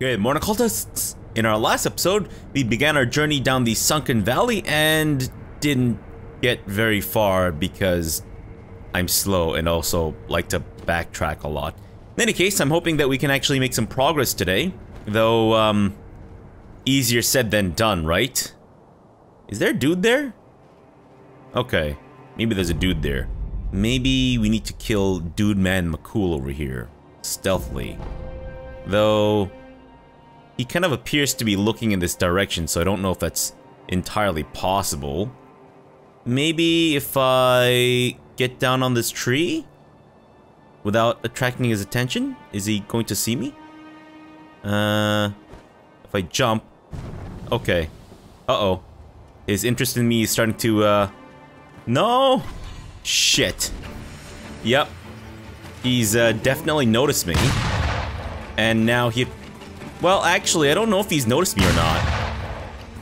Good morning, cultists! In our last episode, we began our journey down the Sunken Valley and didn't get very far because I'm slow and also like to backtrack a lot. In any case, I'm hoping that we can actually make some progress today, though, um, easier said than done, right? Is there a dude there? Okay, maybe there's a dude there. Maybe we need to kill Dude Man McCool over here, stealthily. Though, he kind of appears to be looking in this direction, so I don't know if that's entirely possible. Maybe if I get down on this tree without attracting his attention? Is he going to see me? Uh, if I jump... Okay. Uh-oh. His interest in me is starting to, uh... No! Shit. Yep. He's, uh, definitely noticed me. And now he well, actually, I don't know if he's noticed me or not.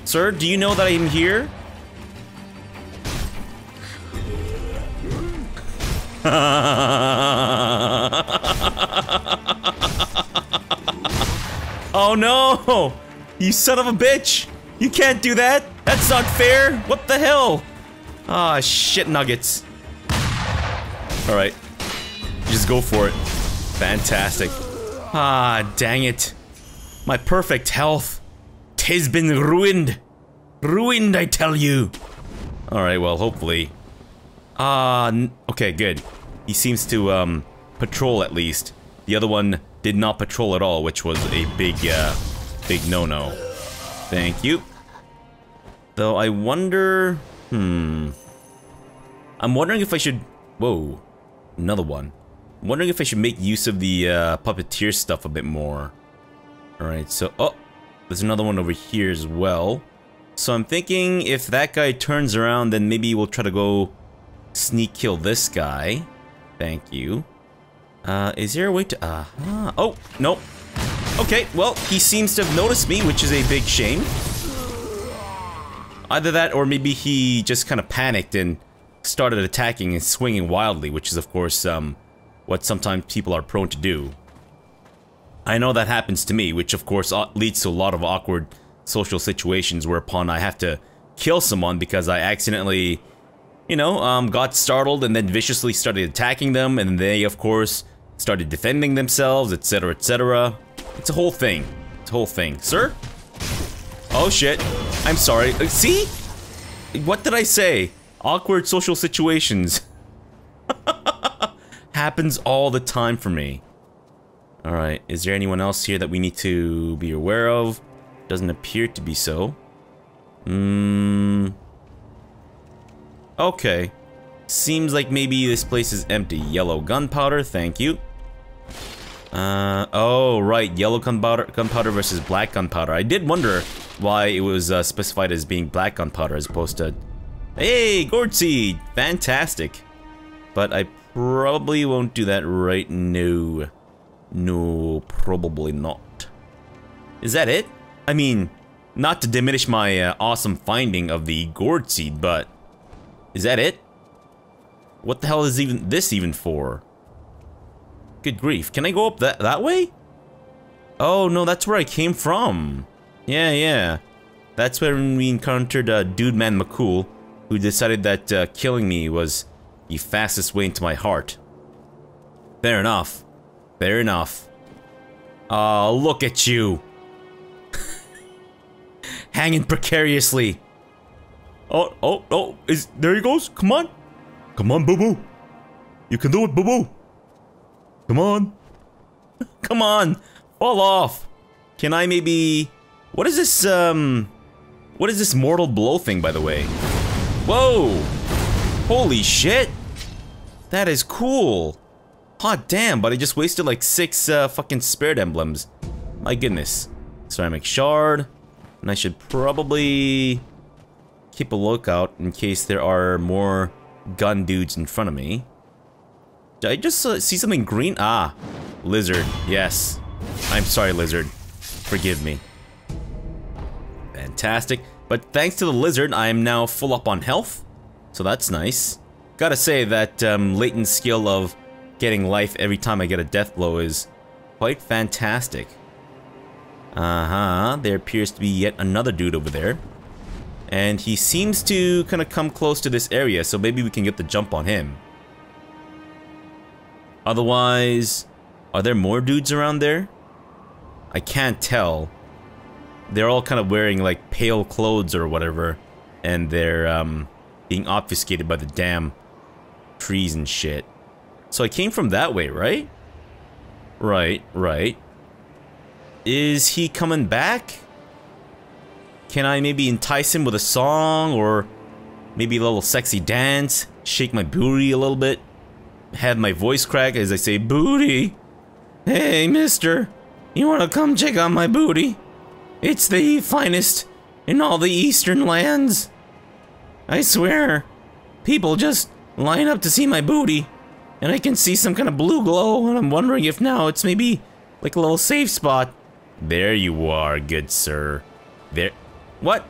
Sir, do you know that I'm here? oh no! You son of a bitch! You can't do that! That's not fair! What the hell? Ah, oh, shit nuggets. Alright. Just go for it. Fantastic. Ah, dang it. My perfect health. Tis been ruined. Ruined, I tell you. Alright, well, hopefully. Ah, uh, okay, good. He seems to, um, patrol at least. The other one did not patrol at all, which was a big, uh, big no-no. Thank you. Though I wonder... Hmm... I'm wondering if I should... Whoa. Another one. I'm wondering if I should make use of the, uh, puppeteer stuff a bit more. Alright, so, oh, there's another one over here as well. So I'm thinking if that guy turns around, then maybe we'll try to go sneak kill this guy. Thank you. Uh, is there a way to, uh, -huh. oh, nope. Okay, well, he seems to have noticed me, which is a big shame. Either that, or maybe he just kind of panicked and started attacking and swinging wildly, which is, of course, um, what sometimes people are prone to do. I know that happens to me, which of course leads to a lot of awkward social situations whereupon I have to kill someone because I accidentally, you know, um, got startled and then viciously started attacking them and they, of course, started defending themselves, etc., etc. It's a whole thing. It's a whole thing. Sir? Oh shit. I'm sorry. Uh, see? What did I say? Awkward social situations. Happens all the time for me. Alright, is there anyone else here that we need to be aware of? Doesn't appear to be so. Hmm. Okay. Seems like maybe this place is empty. Yellow gunpowder, thank you. Uh, oh, right, yellow gunpowder, gunpowder versus black gunpowder. I did wonder why it was uh, specified as being black gunpowder as opposed to... Hey, seed! Fantastic. But I probably won't do that right now. No, probably not. Is that it? I mean, not to diminish my uh, awesome finding of the gourd seed, but is that it? What the hell is even this even for? Good grief, can I go up that, that way? Oh, no, that's where I came from. Yeah, yeah. That's when we encountered uh, Dude Man McCool, who decided that uh, killing me was the fastest way into my heart. Fair enough. Fair enough. Oh, look at you. Hanging precariously. Oh, oh, oh, is, there he goes. Come on. Come on, boo-boo. You can do it, boo-boo. Come on. Come on. Fall off. Can I maybe... What is this, um... What is this mortal blow thing, by the way? Whoa! Holy shit! That is cool. Hot damn, but I just wasted like six uh, fucking spirit emblems. My goodness. Ceramic shard. And I should probably keep a lookout in case there are more gun dudes in front of me. Did I just uh, see something green? Ah, lizard. Yes. I'm sorry, lizard. Forgive me. Fantastic. But thanks to the lizard, I am now full up on health. So that's nice. Gotta say that um, latent skill of getting life every time I get a death blow is quite fantastic. Uh-huh, there appears to be yet another dude over there. And he seems to kind of come close to this area, so maybe we can get the jump on him. Otherwise, are there more dudes around there? I can't tell. They're all kind of wearing like pale clothes or whatever, and they're um, being obfuscated by the damn trees and shit. So I came from that way, right? Right, right. Is he coming back? Can I maybe entice him with a song or maybe a little sexy dance? Shake my booty a little bit? Have my voice crack as I say, Booty! Hey, mister! You wanna come check out my booty? It's the finest in all the eastern lands. I swear, people just line up to see my booty, and I can see some kind of blue glow, and I'm wondering if now it's maybe like a little safe spot. There you are, good sir. There. What?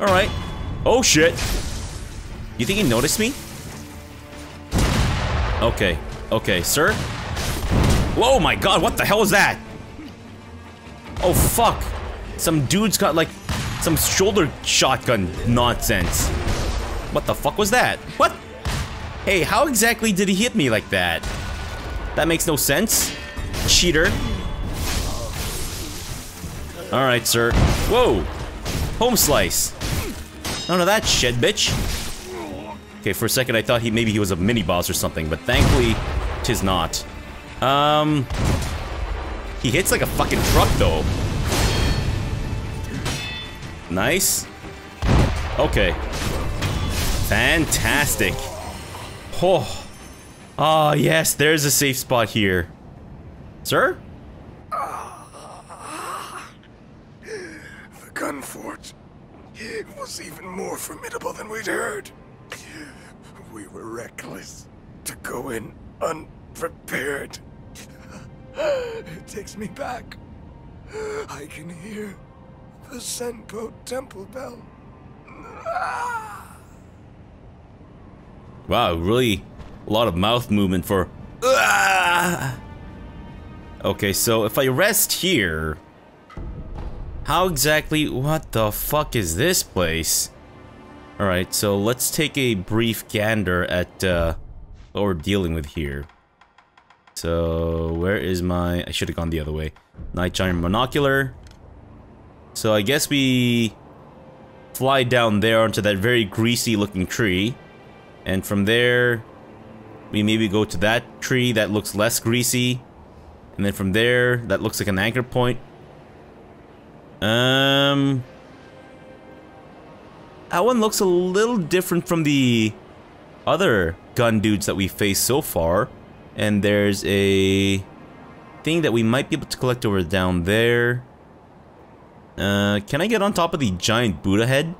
Alright. Oh shit. You think he noticed me? Okay. Okay, sir? Whoa, my god, what the hell is that? Oh, fuck. Some dude's got, like, some shoulder shotgun nonsense. What the fuck was that? What? Hey, how exactly did he hit me like that? That makes no sense. Cheater. Alright, sir. Whoa! Home slice. None of that shit, bitch. Okay, for a second I thought he maybe he was a mini boss or something, but thankfully, tis not. Um, he hits like a fucking truck, though. Nice. Okay. Fantastic. Oh. Ah, oh, yes, there's a safe spot here. Sir? The gun fort was even more formidable than we'd heard. We were reckless to go in unprepared. It takes me back. I can hear the Senpo temple bell. Wow, really a lot of mouth movement for... Okay, so if I rest here... How exactly... What the fuck is this place? Alright, so let's take a brief gander at uh, what we're dealing with here. So, where is my... I should have gone the other way. Night giant monocular. So I guess we fly down there onto that very greasy looking tree. And from there, we maybe go to that tree that looks less greasy. And then from there, that looks like an anchor point. Um... That one looks a little different from the other gun dudes that we faced so far. And there's a thing that we might be able to collect over down there. Uh, can I get on top of the giant Buddha head?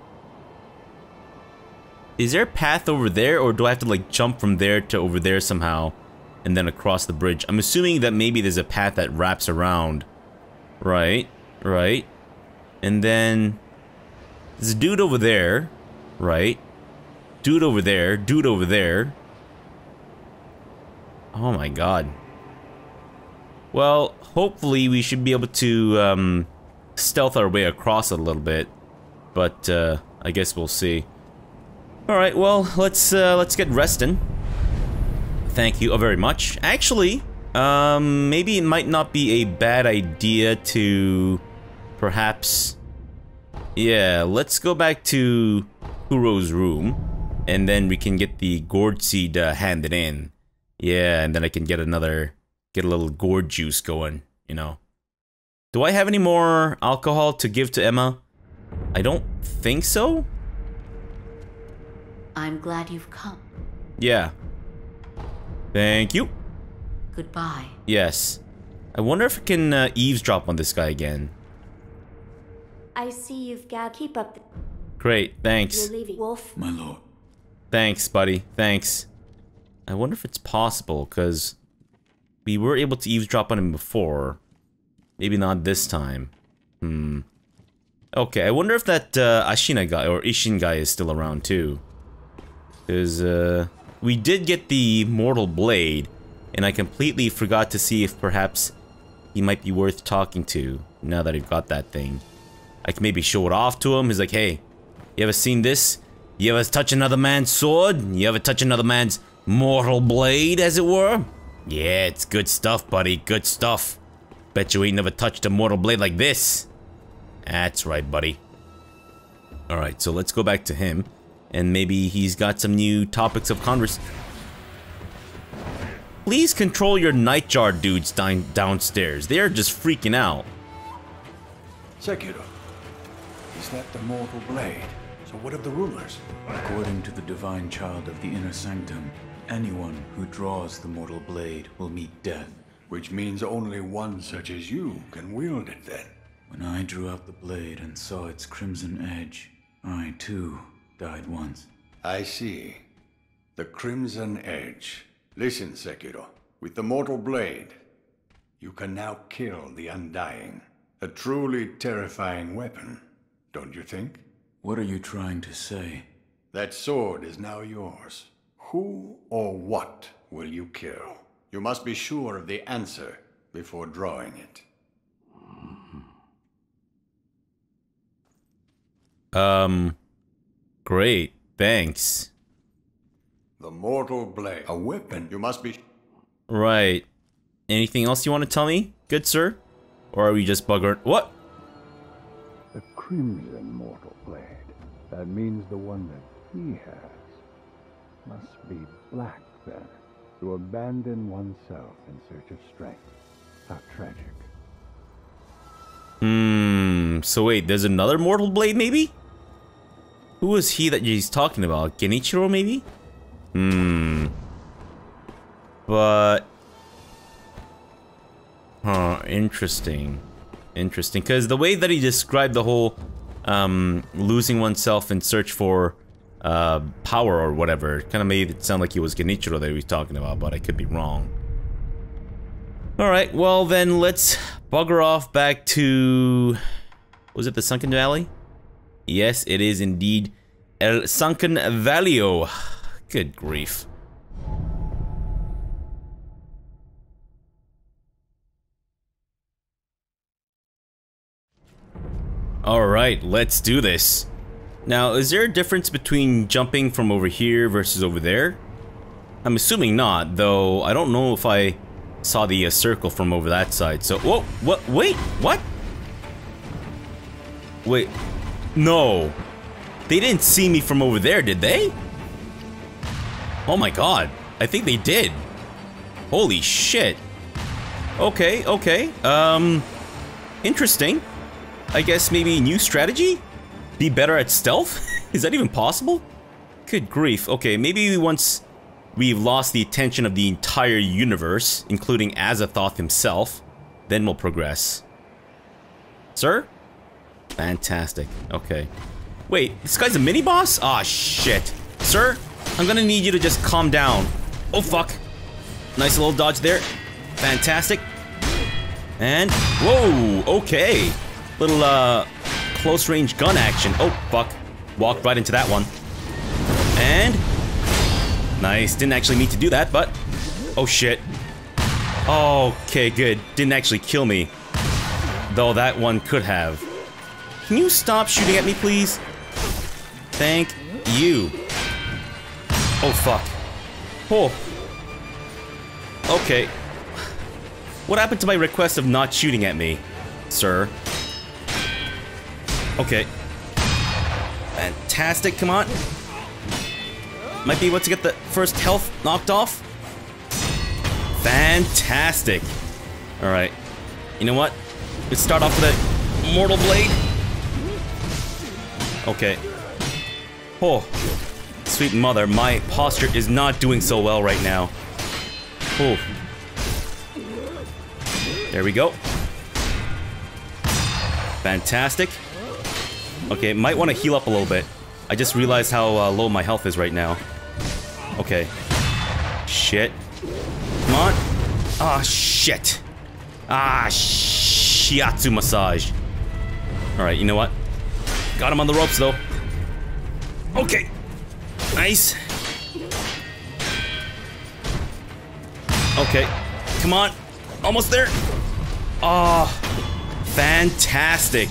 Is there a path over there, or do I have to like jump from there to over there somehow, and then across the bridge? I'm assuming that maybe there's a path that wraps around. Right, right. And then, there's a dude over there, right? Dude over there, dude over there. Oh my god. Well, hopefully we should be able to um, stealth our way across a little bit, but uh, I guess we'll see. All right, well let's uh, let's get resting. Thank you very much. Actually, um, maybe it might not be a bad idea to perhaps, yeah, let's go back to Kuro's room, and then we can get the gourd seed uh, handed in. Yeah, and then I can get another, get a little gourd juice going, you know. Do I have any more alcohol to give to Emma? I don't think so. I'm glad you've come. Yeah. Thank you. Goodbye. Yes. I wonder if I can uh, eavesdrop on this guy again. I see you've got keep up. The Great, thanks. You're leaving, Wolf. My lord. Thanks, buddy. Thanks. I wonder if it's possible, because we were able to eavesdrop on him before. Maybe not this time. Hmm. Okay, I wonder if that uh, Ashina guy, or Ishin guy is still around too. Because, uh, we did get the Mortal Blade, and I completely forgot to see if perhaps he might be worth talking to now that I've got that thing. I can maybe show it off to him. He's like, hey, you ever seen this? You ever touch another man's sword? You ever touch another man's mortal blade, as it were? Yeah, it's good stuff, buddy. Good stuff. Bet you ain't never touched a mortal blade like this. That's right, buddy. Alright, so let's go back to him. And maybe he's got some new topics of conversation. Please control your nightjar dudes down downstairs. They're just freaking out. Sekiro. Is that the mortal blade? So what of the rulers? According to the divine child of the inner sanctum, anyone who draws the mortal blade will meet death. Which means only one such as you can wield it then. When I drew out the blade and saw its crimson edge, I too died once. I see. The Crimson Edge. Listen, Sekiro. With the mortal blade, you can now kill the Undying. A truly terrifying weapon, don't you think? What are you trying to say? That sword is now yours. Who or what will you kill? You must be sure of the answer before drawing it. Um, great. Thanks. The mortal blade. A weapon. You must be. Right. Anything else you want to tell me, good sir? Or are we just buggered? What? The Crimson Mortal Blade. That means the one that he has must be black, then. To abandon oneself in search of strength. How tragic. Hmm. So wait, there's another Mortal Blade, maybe? Who is he that he's talking about? Genichiro, maybe? Hmm. But... Huh, interesting. Interesting, because the way that he described the whole um, losing oneself in search for uh, power or whatever, kind of made it sound like he was Genichiro that he was talking about, but I could be wrong. Alright, well then let's bugger off back to... Was it the Sunken Valley? Yes, it is indeed El Sunken Valley. Good grief. Alright, let's do this. Now, is there a difference between jumping from over here versus over there? I'm assuming not, though I don't know if I saw the uh, circle from over that side, so- Whoa! What? Wait! What? Wait. No. They didn't see me from over there, did they? Oh my god. I think they did. Holy shit. Okay, okay. Um, interesting. I guess maybe a new strategy? Be better at stealth? Is that even possible? Good grief. Okay, maybe once we've lost the attention of the entire universe, including Azathoth himself, then we'll progress. Sir? Fantastic. Okay. Wait, this guy's a mini-boss? Aw, oh, shit. Sir, I'm gonna need you to just calm down. Oh, fuck. Nice little dodge there. Fantastic. And, whoa, okay. Little, uh, close-range gun action. Oh, fuck. Walked right into that one. And, nice. Didn't actually need to do that, but, oh, shit. Okay, good. Didn't actually kill me. Though that one could have. Can you stop shooting at me, please? Thank you. Oh, fuck. Oh. Okay. What happened to my request of not shooting at me, sir? Okay. Fantastic, come on. Might be able to get the first health knocked off. Fantastic. Alright. You know what? Let's start off with a Mortal Blade. Okay. Oh. Sweet mother, my posture is not doing so well right now. Oh. There we go. Fantastic. Okay, might want to heal up a little bit. I just realized how uh, low my health is right now. Okay. Shit. Come on. Ah, shit. Ah, shiatsu massage. Alright, you know what? Got him on the ropes, though. Okay. Nice. Okay. Come on. Almost there. Oh, fantastic.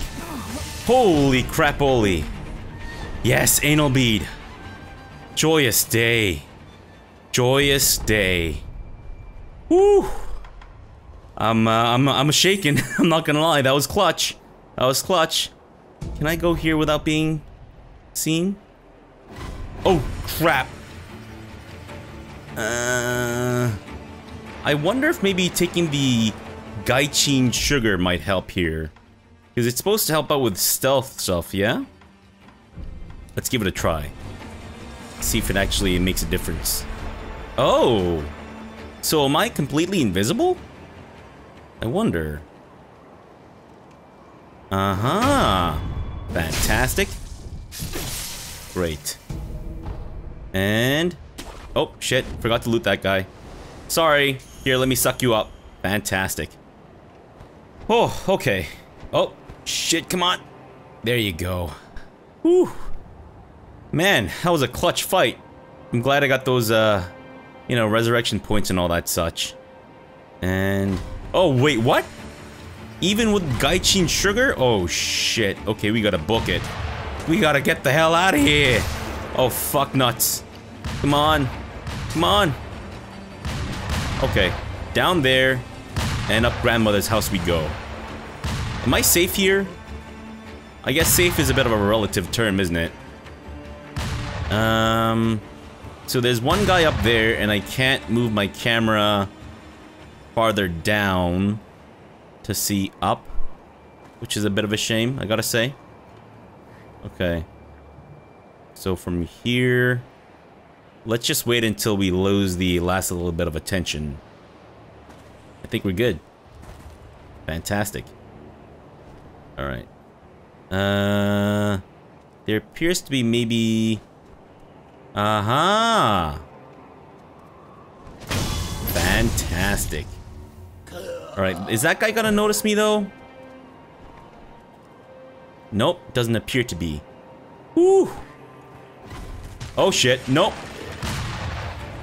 Holy crap, Oli. Yes, anal bead. Joyous day. Joyous day. Woo! I'm, uh, I'm, I'm shaking. I'm not gonna lie, that was clutch. That was clutch. Can I go here without being seen? Oh, crap. Uh, I wonder if maybe taking the Gaichin sugar might help here. Because it's supposed to help out with stealth stuff, yeah? Let's give it a try. See if it actually makes a difference. Oh! So am I completely invisible? I wonder. Uh-huh. Fantastic. Great. And... Oh, shit. Forgot to loot that guy. Sorry. Here, let me suck you up. Fantastic. Oh, okay. Oh, shit, come on. There you go. Whew. Man, that was a clutch fight. I'm glad I got those, uh, you know, resurrection points and all that such. And... Oh, wait, what? Even with Gaichin sugar? Oh, shit. Okay, we gotta book it. We gotta get the hell out of here. Oh, fuck nuts. Come on. Come on. Okay. Down there. And up grandmother's house we go. Am I safe here? I guess safe is a bit of a relative term, isn't it? Um... So there's one guy up there, and I can't move my camera farther down to see up, which is a bit of a shame, I gotta say. Okay. So from here, let's just wait until we lose the last little bit of attention. I think we're good. Fantastic. Alright. Uh, there appears to be maybe... Aha! Uh -huh. Fantastic. Alright, is that guy gonna notice me though? Nope, doesn't appear to be. Woo! Oh shit, nope.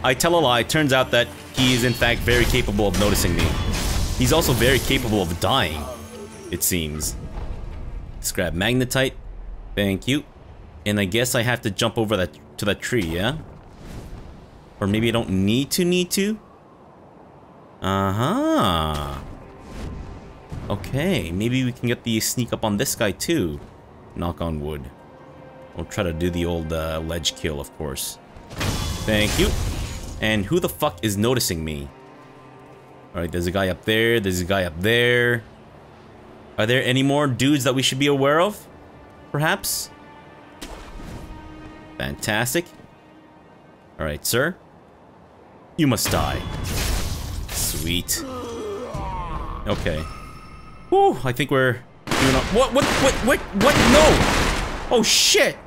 I tell a lie, turns out that he is in fact very capable of noticing me. He's also very capable of dying, it seems. Let's grab magnetite. Thank you. And I guess I have to jump over that to that tree, yeah? Or maybe I don't need to need to? Uh-huh. Okay, maybe we can get the sneak up on this guy too. Knock on wood. We'll try to do the old uh, ledge kill, of course. Thank you. And who the fuck is noticing me? Alright, there's a guy up there. There's a guy up there. Are there any more dudes that we should be aware of? Perhaps? Fantastic. Alright, sir. You must die. Sweet. Okay. Whew, I think we're doing What, what, what, what, what? No! Oh, shit!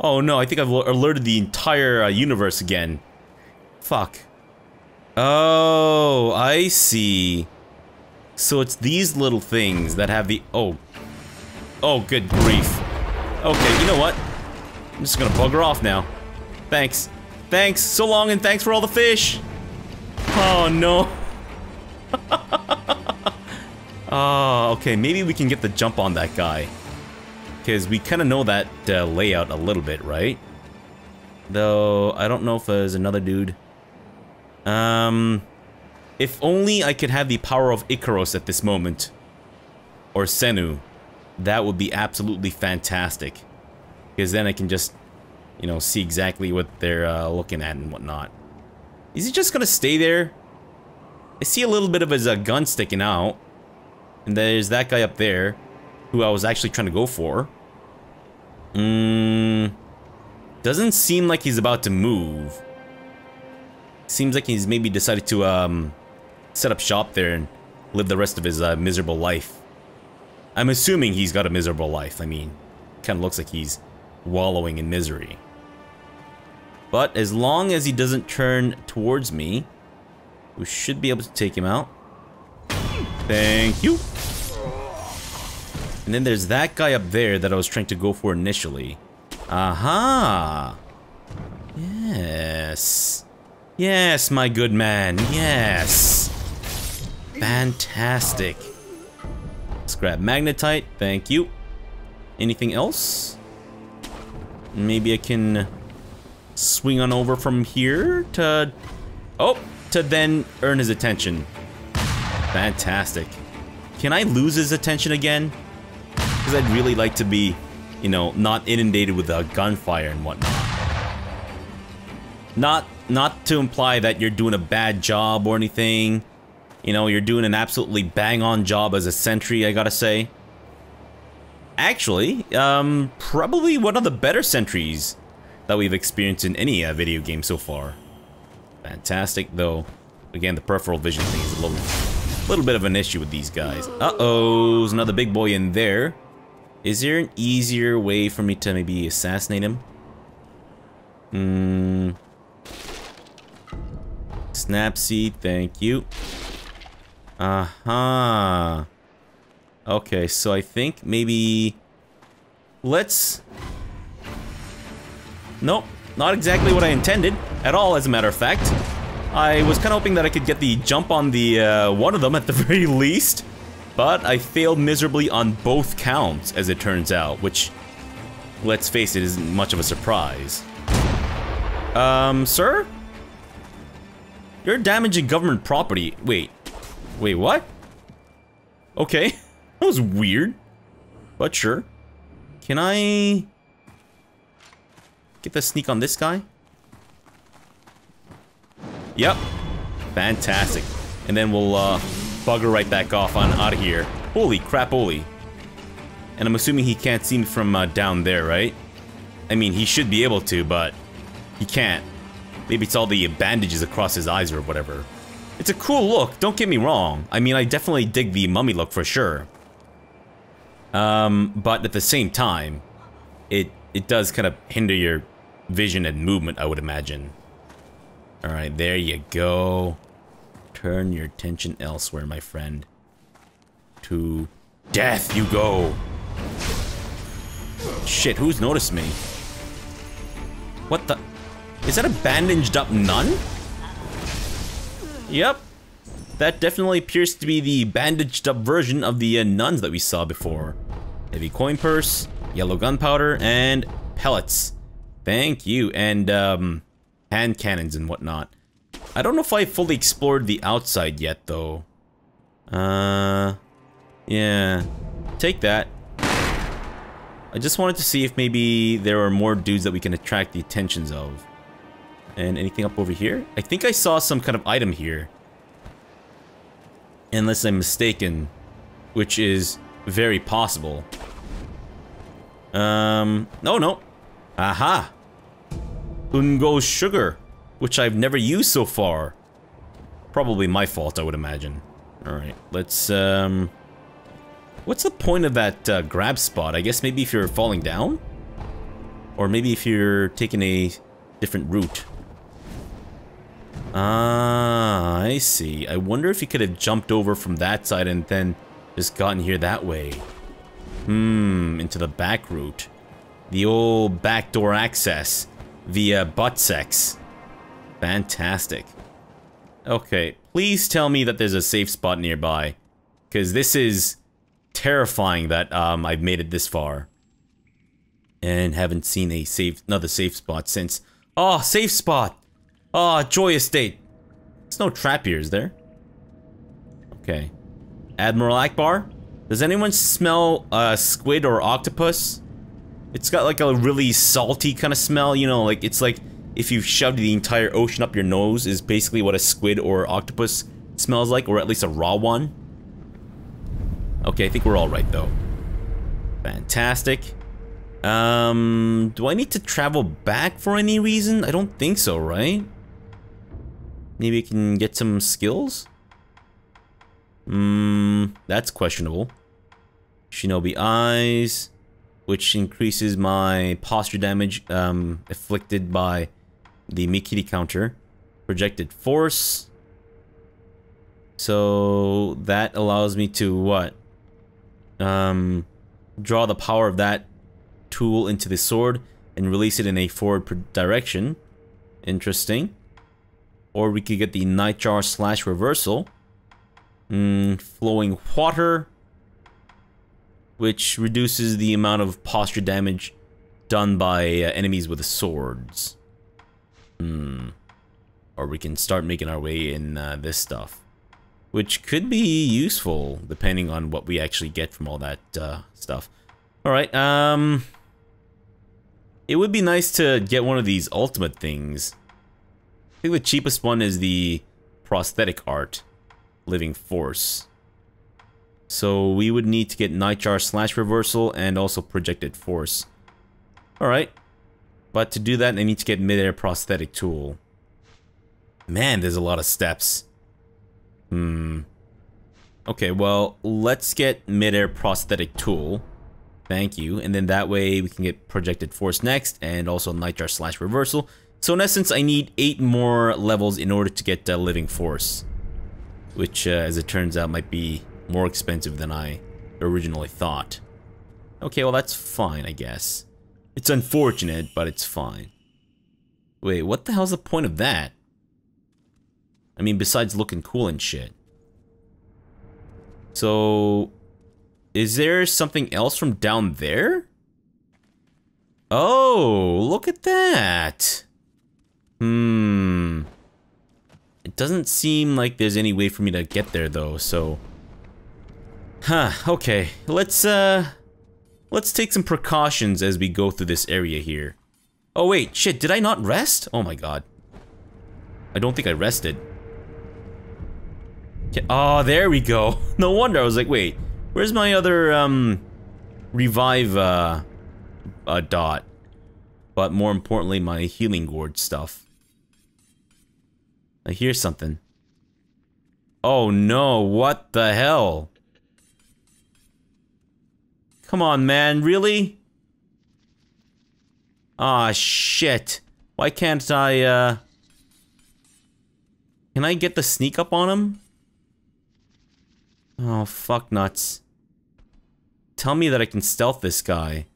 Oh, no, I think I've alerted the entire uh, universe again. Fuck. Oh, I see. So it's these little things that have the- oh. Oh, good grief. Okay, you know what? I'm just gonna bugger off now. Thanks. Thanks, so long, and thanks for all the fish! Oh, no. oh, okay, maybe we can get the jump on that guy. Because we kind of know that uh, layout a little bit, right? Though, I don't know if there's another dude. Um, if only I could have the power of Ikaros at this moment. Or Senu. That would be absolutely fantastic. Because then I can just, you know, see exactly what they're uh, looking at and whatnot. Is he just gonna stay there? I see a little bit of his uh, gun sticking out. And there's that guy up there. Who I was actually trying to go for. Mmm... Doesn't seem like he's about to move. Seems like he's maybe decided to, um... Set up shop there and live the rest of his uh, miserable life. I'm assuming he's got a miserable life. I mean, kind of looks like he's wallowing in misery. But as long as he doesn't turn towards me, we should be able to take him out. Thank you. And then there's that guy up there that I was trying to go for initially. Aha! Yes. Yes, my good man, yes. Fantastic. Let's grab magnetite. Thank you. Anything else? Maybe I can swing on over from here to... Oh, to then earn his attention. Fantastic. Can I lose his attention again? Because I'd really like to be, you know, not inundated with uh, gunfire and whatnot. Not, not to imply that you're doing a bad job or anything. You know, you're doing an absolutely bang-on job as a sentry, I gotta say. Actually, um, probably one of the better sentries that we've experienced in any uh, video game so far. Fantastic, though. Again, the peripheral vision thing is a little, little bit of an issue with these guys. Uh-oh, there's another big boy in there. Is there an easier way for me to maybe assassinate him? Hmm. Snapseed, thank you. Uh-huh. Okay, so I think maybe... Let's... Nope, not exactly what I intended at all, as a matter of fact. I was kind of hoping that I could get the jump on the uh, one of them at the very least, but I failed miserably on both counts, as it turns out, which, let's face it, isn't much of a surprise. Um, sir? You're damaging government property. Wait. Wait, what? Okay. That was weird. But sure. Can I... Get the sneak on this guy? Yep. Fantastic. And then we'll, uh, bugger right back off on out of here. Holy crap, holy. And I'm assuming he can't see me from uh, down there, right? I mean, he should be able to, but he can't. Maybe it's all the bandages across his eyes or whatever. It's a cool look, don't get me wrong. I mean, I definitely dig the mummy look for sure. Um, but at the same time, it it does kind of hinder your vision and movement, I would imagine. Alright, there you go. Turn your attention elsewhere, my friend. To death you go! Shit, who's noticed me? What the? Is that a bandaged up nun? Yep. That definitely appears to be the bandaged up version of the uh, nuns that we saw before. Heavy coin purse, yellow gunpowder, and pellets. Thank you, and um, hand cannons and whatnot. I don't know if I fully explored the outside yet, though. Uh, yeah. Take that. I just wanted to see if maybe there are more dudes that we can attract the attentions of. And anything up over here? I think I saw some kind of item here. Unless I'm mistaken, which is very possible. Um, no, no. Aha! Ungo sugar, which I've never used so far. Probably my fault, I would imagine. Alright, let's, um... What's the point of that uh, grab spot? I guess maybe if you're falling down? Or maybe if you're taking a different route. Ah, I see. I wonder if you could have jumped over from that side and then just gotten here that way. Hmm, into the back route. The old backdoor access via butt sex. Fantastic. Okay, please tell me that there's a safe spot nearby. Because this is terrifying that um, I've made it this far. And haven't seen a safe, another safe spot since. Oh, safe spot! Oh, joyous state. There's no trap here, is there? Okay. Admiral Ackbar? Does anyone smell uh, squid or octopus? It's got like a really salty kind of smell, you know, like it's like if you've shoved the entire ocean up your nose is basically what a squid or octopus smells like, or at least a raw one. Okay, I think we're all right though. Fantastic. Um, do I need to travel back for any reason? I don't think so, right? Maybe I can get some skills? Hmm, that's questionable. Shinobi Eyes, which increases my posture damage um, afflicted by the Mikiri counter. Projected Force. So that allows me to what? Um, draw the power of that tool into the sword and release it in a forward direction. Interesting. Or we could get the Nightjar slash reversal. Mm, flowing water, which reduces the amount of posture damage done by uh, enemies with swords. Hmm. Or we can start making our way in uh, this stuff. Which could be useful, depending on what we actually get from all that uh, stuff. Alright, um... It would be nice to get one of these ultimate things. I think the cheapest one is the prosthetic art. Living Force. So we would need to get Nightjar Slash Reversal and also Projected Force. Alright. But to do that, I need to get Midair Prosthetic Tool. Man, there's a lot of steps. Hmm. Okay, well, let's get Midair Prosthetic Tool. Thank you. And then that way we can get Projected Force next and also Nightjar Slash Reversal. So in essence, I need 8 more levels in order to get uh, Living Force. Which, uh, as it turns out, might be more expensive than I originally thought. Okay, well that's fine, I guess. It's unfortunate, but it's fine. Wait, what the hell's the point of that? I mean, besides looking cool and shit. So, is there something else from down there? Oh, look at that. Hmm. It doesn't seem like there's any way for me to get there though, so... Huh, okay. Let's, uh... Let's take some precautions as we go through this area here. Oh wait, shit, did I not rest? Oh my god. I don't think I rested. Okay, oh, there we go. No wonder, I was like, wait, where's my other, um... Revive, uh... Uh, dot? But more importantly, my healing gourd stuff. I hear something. Oh no, what the hell? Come on, man, really? Ah, shit. Why can't I, uh... Can I get the sneak up on him? Oh, fuck nuts. Tell me that I can stealth this guy.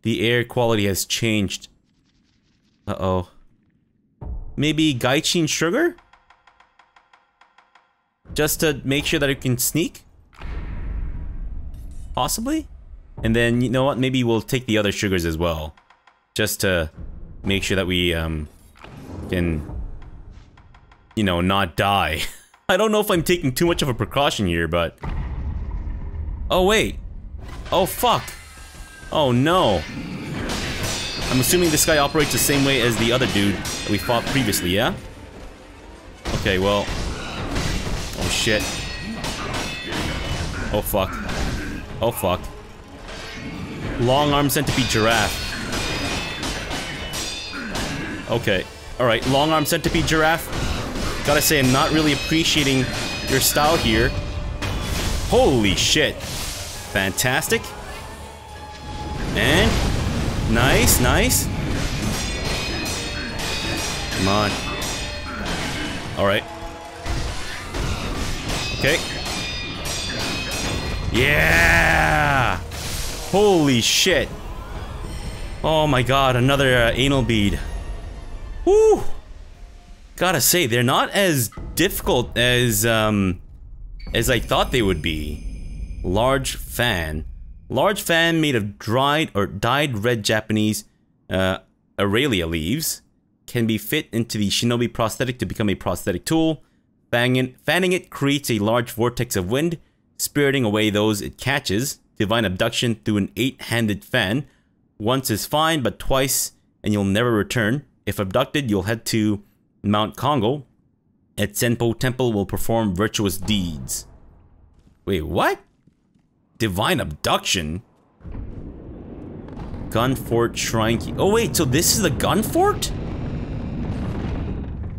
The air quality has changed. Uh-oh. Maybe Gaichin sugar? Just to make sure that it can sneak? Possibly? And then, you know what, maybe we'll take the other sugars as well. Just to make sure that we, um, can, you know, not die. I don't know if I'm taking too much of a precaution here, but... Oh, wait. Oh, fuck. Oh, no. I'm assuming this guy operates the same way as the other dude that we fought previously, yeah? Okay, well... Oh, shit. Oh, fuck. Oh, fuck. Long arm centipede giraffe. Okay. Alright, long arm centipede giraffe. Gotta say, I'm not really appreciating your style here. Holy shit. Fantastic. And Nice, nice. Come on. Alright. Okay. Yeah! Holy shit. Oh my god, another uh, anal bead. Woo! Gotta say, they're not as difficult as, um, as I thought they would be. Large fan. Large fan made of dried or dyed red Japanese uh, Aralia leaves can be fit into the shinobi prosthetic to become a prosthetic tool. Fanning, fanning it creates a large vortex of wind, spiriting away those it catches. Divine abduction through an eight-handed fan. Once is fine, but twice and you'll never return. If abducted, you'll head to Mount Kongo. At Senpo Temple will perform virtuous deeds. Wait, what? Divine abduction? Gun fort shrine key. Oh wait, so this is the gun fort?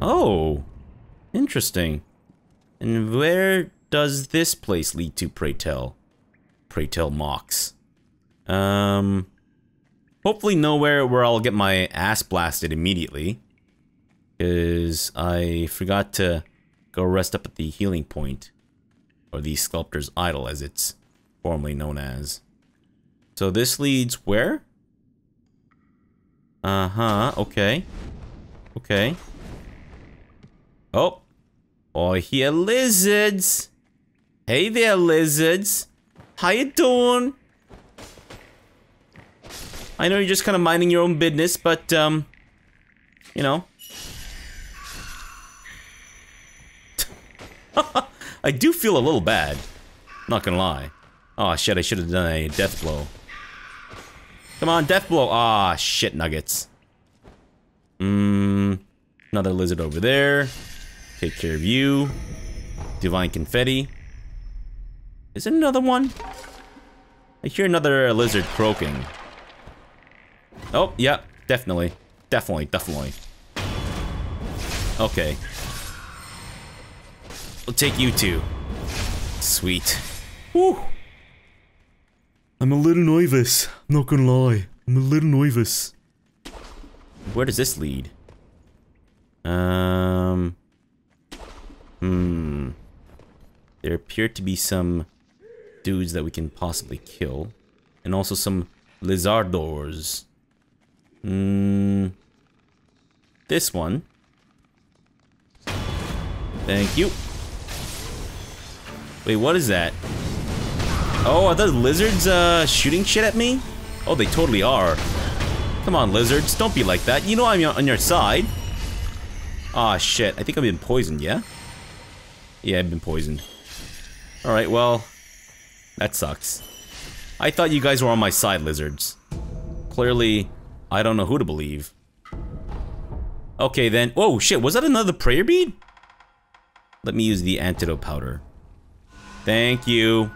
Oh. Interesting. And where does this place lead to, pray tell? Pray tell Mox. Um... Hopefully nowhere where I'll get my ass blasted immediately. Because I forgot to go rest up at the healing point. Or the sculptor's idol as it's formerly known as. So this leads where? Uh-huh, okay. Okay. Oh. Oh, here lizards. Hey there, lizards. How you doing? I know you're just kind of minding your own business, but, um, you know. I do feel a little bad. Not gonna lie. Oh shit, I should have done a death blow. Come on, death blow. Ah, shit nuggets. Mmm. Another lizard over there. Take care of you. Divine confetti. Is it another one? I hear another lizard croaking. Oh, yeah, definitely. Definitely, definitely. Okay. We'll take you two. Sweet. Whew. I'm a little nervous. I'm Not gonna lie. I'm a little nervous. Where does this lead? Um. Hmm. There appear to be some dudes that we can possibly kill. And also some lizardors. Hmm. This one. Thank you. Wait, what is that? Oh, are the lizards uh, shooting shit at me? Oh, they totally are. Come on, lizards. Don't be like that. You know I'm on your side. Ah, oh, shit. I think I've been poisoned, yeah? Yeah, I've been poisoned. Alright, well... That sucks. I thought you guys were on my side, lizards. Clearly, I don't know who to believe. Okay, then. Oh, shit. Was that another prayer bead? Let me use the antidote powder. Thank you.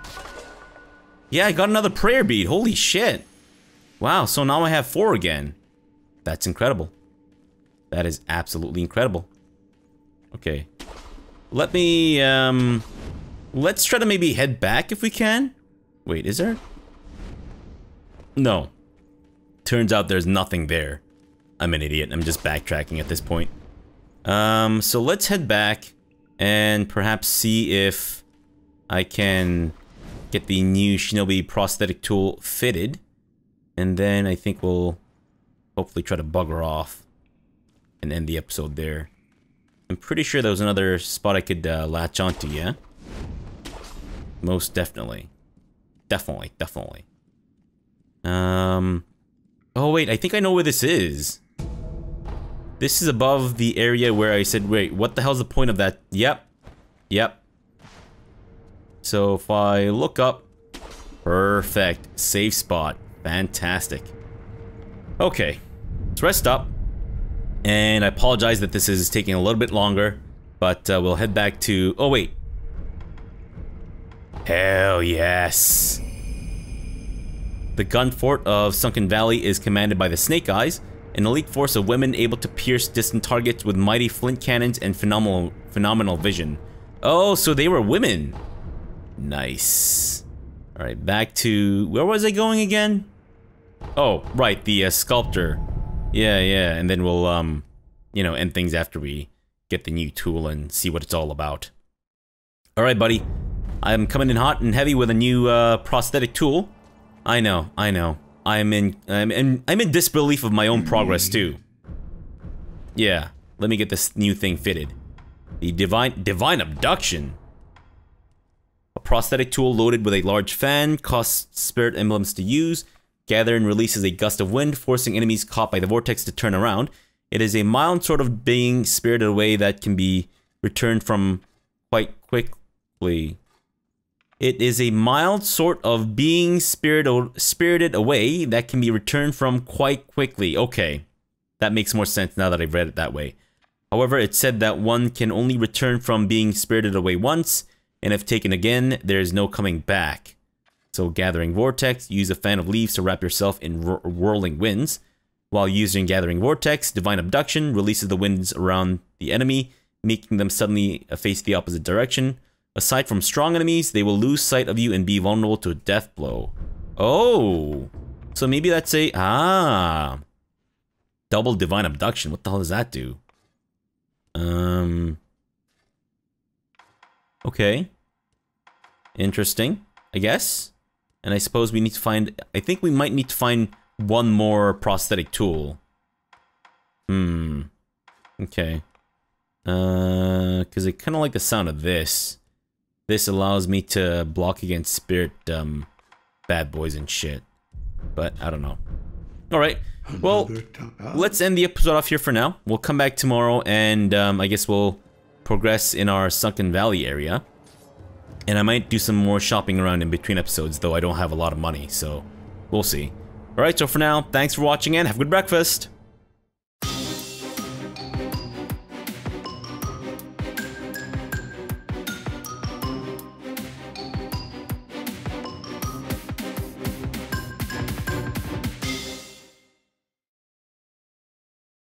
Yeah, I got another prayer bead. Holy shit. Wow, so now I have four again. That's incredible. That is absolutely incredible. Okay. Let me, um... Let's try to maybe head back if we can. Wait, is there? No. Turns out there's nothing there. I'm an idiot. I'm just backtracking at this point. Um, so let's head back and perhaps see if I can get the new Shinobi prosthetic tool fitted. And then I think we'll hopefully try to bugger off and end the episode there. I'm pretty sure there was another spot I could uh, latch onto, yeah? Most definitely. Definitely, definitely. Um... Oh wait, I think I know where this is. This is above the area where I said, wait, what the hell's the point of that? Yep. Yep. So if I look up... Perfect. Safe spot. Fantastic. Okay. Let's rest up. And I apologize that this is taking a little bit longer. But uh, we'll head back to... Oh, wait. Hell yes. The gun fort of Sunken Valley is commanded by the Snake Eyes, an elite force of women able to pierce distant targets with mighty flint cannons and phenomenal, phenomenal vision. Oh, so they were women. Nice. Alright, back to... Where was I going again? Oh, right, the uh, sculptor. Yeah, yeah, and then we'll, um, you know, end things after we get the new tool and see what it's all about. Alright, buddy. I'm coming in hot and heavy with a new, uh, prosthetic tool. I know, I know. I'm in, I'm in, I'm in disbelief of my own progress, too. Yeah, let me get this new thing fitted. The divine, divine abduction? A prosthetic tool loaded with a large fan, costs spirit emblems to use, gather and releases a gust of wind, forcing enemies caught by the vortex to turn around. It is a mild sort of being spirited away that can be returned from quite quickly. It is a mild sort of being spirit spirited away that can be returned from quite quickly. Okay, that makes more sense now that I've read it that way. However, it said that one can only return from being spirited away once, and if taken again, there is no coming back. So Gathering Vortex, use a fan of leaves to wrap yourself in whirling winds. While using Gathering Vortex, Divine Abduction releases the winds around the enemy, making them suddenly face the opposite direction. Aside from strong enemies, they will lose sight of you and be vulnerable to a death blow. Oh, so maybe that's a, ah, double Divine Abduction. What the hell does that do? Um, okay. Interesting, I guess. And I suppose we need to find... I think we might need to find one more prosthetic tool. Hmm. Okay. Uh, because I kind of like the sound of this. This allows me to block against spirit um, bad boys and shit. But I don't know. Alright, well, let's end the episode off here for now. We'll come back tomorrow and um, I guess we'll progress in our Sunken Valley area. And I might do some more shopping around in between episodes, though I don't have a lot of money, so we'll see. Alright, so for now, thanks for watching and have a good breakfast!